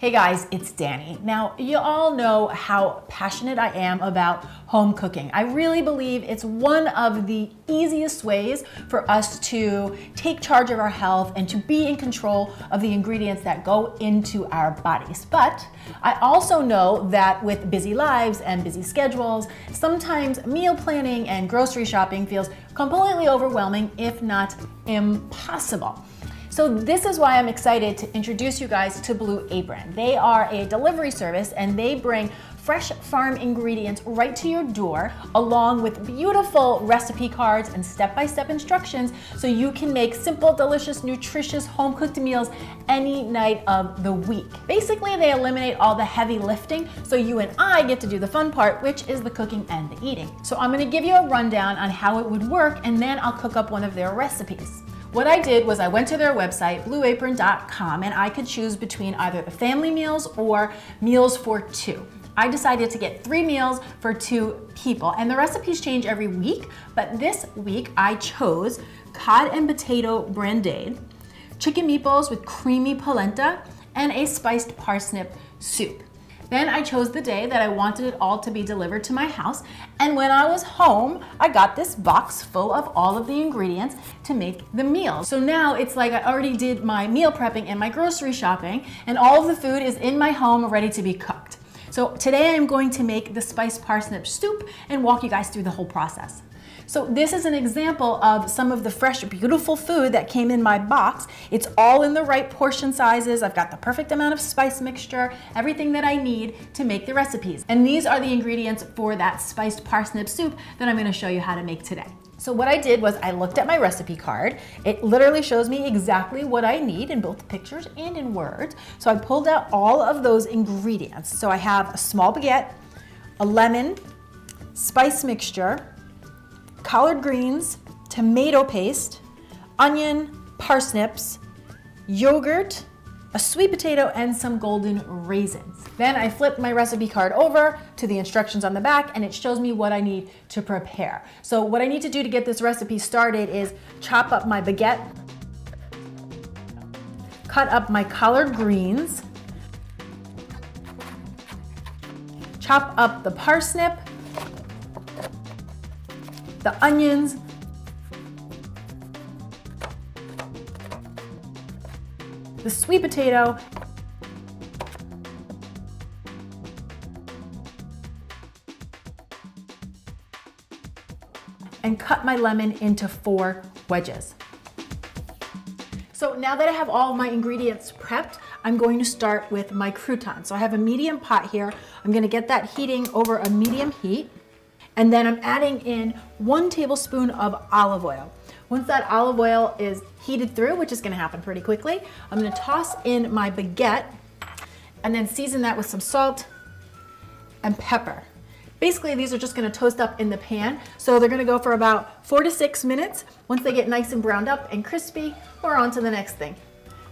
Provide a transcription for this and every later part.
Hey guys, it's Dani. Now, you all know how passionate I am about home cooking. I really believe it's one of the easiest ways for us to take charge of our health and to be in control of the ingredients that go into our bodies. But I also know that with busy lives and busy schedules, sometimes meal planning and grocery shopping feels completely overwhelming, if not impossible. So this is why I'm excited to introduce you guys to Blue Apron. They are a delivery service and they bring fresh farm ingredients right to your door, along with beautiful recipe cards and step-by-step -step instructions so you can make simple, delicious, nutritious, home-cooked meals any night of the week. Basically, they eliminate all the heavy lifting so you and I get to do the fun part, which is the cooking and the eating. So I'm gonna give you a rundown on how it would work and then I'll cook up one of their recipes. What I did was I went to their website, blueapron.com, and I could choose between either the family meals or meals for two. I decided to get three meals for two people, and the recipes change every week, but this week I chose cod and potato brandade, chicken meatballs with creamy polenta, and a spiced parsnip soup. Then I chose the day that I wanted it all to be delivered to my house. And when I was home, I got this box full of all of the ingredients to make the meal. So now it's like I already did my meal prepping and my grocery shopping and all of the food is in my home ready to be cooked. So today I'm going to make the spiced parsnip soup and walk you guys through the whole process. So this is an example of some of the fresh, beautiful food that came in my box. It's all in the right portion sizes. I've got the perfect amount of spice mixture, everything that I need to make the recipes. And these are the ingredients for that spiced parsnip soup that I'm gonna show you how to make today. So what I did was I looked at my recipe card. It literally shows me exactly what I need in both pictures and in words. So I pulled out all of those ingredients. So I have a small baguette, a lemon, spice mixture, collard greens, tomato paste, onion, parsnips, yogurt, a sweet potato, and some golden raisins. Then I flip my recipe card over to the instructions on the back and it shows me what I need to prepare. So what I need to do to get this recipe started is chop up my baguette, cut up my collard greens, chop up the parsnip, the onions, the sweet potato, and cut my lemon into four wedges. So now that I have all my ingredients prepped, I'm going to start with my croutons. So I have a medium pot here. I'm gonna get that heating over a medium heat. And then I'm adding in one tablespoon of olive oil. Once that olive oil is heated through, which is gonna happen pretty quickly, I'm gonna toss in my baguette and then season that with some salt and pepper. Basically, these are just gonna toast up in the pan. So they're gonna go for about four to six minutes. Once they get nice and browned up and crispy, we're on to the next thing.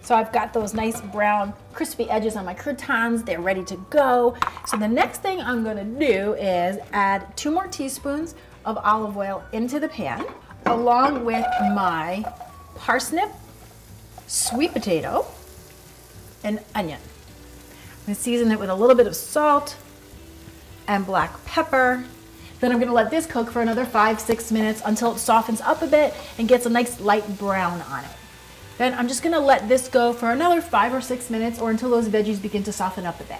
So I've got those nice brown crispy edges on my croutons. They're ready to go. So the next thing I'm gonna do is add two more teaspoons of olive oil into the pan along with my parsnip, sweet potato, and onion. I'm gonna season it with a little bit of salt and black pepper. Then I'm gonna let this cook for another five, six minutes until it softens up a bit and gets a nice light brown on it. Then I'm just gonna let this go for another five or six minutes or until those veggies begin to soften up a bit.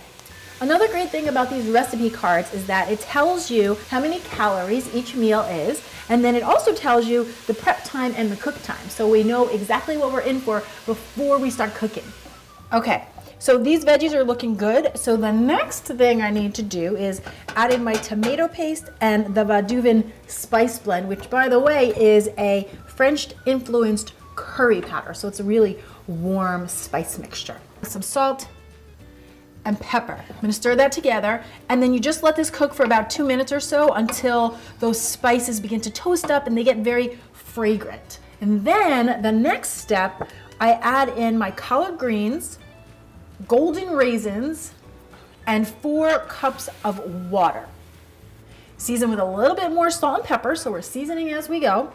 Another great thing about these recipe cards is that it tells you how many calories each meal is, and then it also tells you the prep time and the cook time. So we know exactly what we're in for before we start cooking. Okay, so these veggies are looking good. So the next thing I need to do is add in my tomato paste and the Vadouvan spice blend, which by the way is a French influenced curry powder. So it's a really warm spice mixture. Some salt and pepper. I'm gonna stir that together and then you just let this cook for about two minutes or so until those spices begin to toast up and they get very fragrant. And then the next step, I add in my collard greens, golden raisins, and four cups of water. Season with a little bit more salt and pepper, so we're seasoning as we go.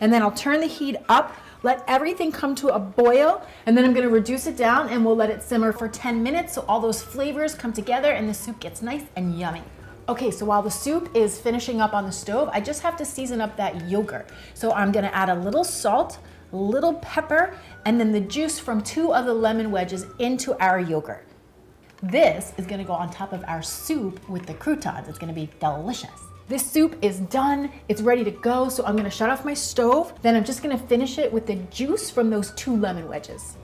And then I'll turn the heat up, let everything come to a boil, and then I'm gonna reduce it down and we'll let it simmer for 10 minutes so all those flavors come together and the soup gets nice and yummy. Okay, so while the soup is finishing up on the stove, I just have to season up that yogurt. So I'm gonna add a little salt, a little pepper, and then the juice from two of the lemon wedges into our yogurt. This is gonna go on top of our soup with the croutons. It's gonna be delicious. This soup is done, it's ready to go, so I'm gonna shut off my stove. Then I'm just gonna finish it with the juice from those two lemon wedges.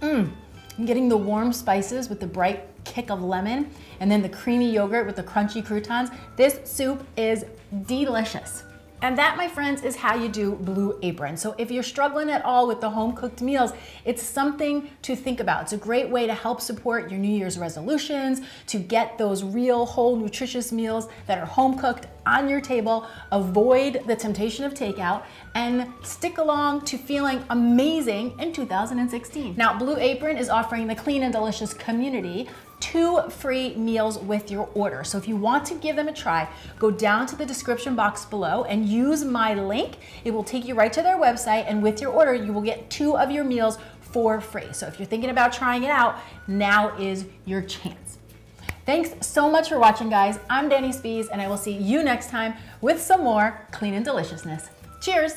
Mmm, I'm getting the warm spices with the bright kick of lemon and then the creamy yogurt with the crunchy croutons. This soup is delicious. And that, my friends, is how you do Blue Apron. So if you're struggling at all with the home cooked meals, it's something to think about. It's a great way to help support your New Year's resolutions, to get those real, whole, nutritious meals that are home cooked on your table, avoid the temptation of takeout, and stick along to feeling amazing in 2016. Now, Blue Apron is offering the Clean and Delicious community two free meals with your order. So if you want to give them a try, go down to the description box below and use my link. It will take you right to their website and with your order, you will get two of your meals for free. So if you're thinking about trying it out, now is your chance. Thanks so much for watching, guys. I'm Dani Spies, and I will see you next time with some more clean and deliciousness. Cheers!